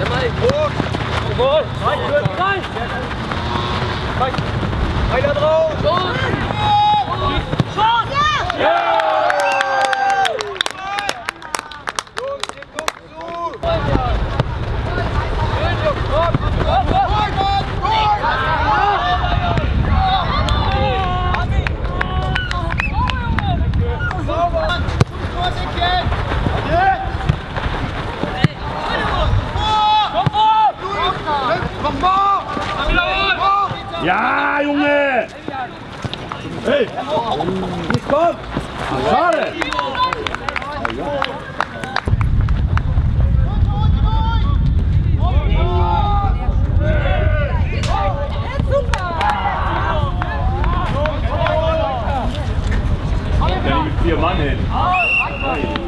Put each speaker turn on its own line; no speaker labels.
Der Mike. Hoch. Jawohl. Rein, rein. Rein. Einer drauf. Los.
Ja, Junge! Hey! Jetzt kommt!
Schade!
Vier Mann hin.